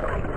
Bye.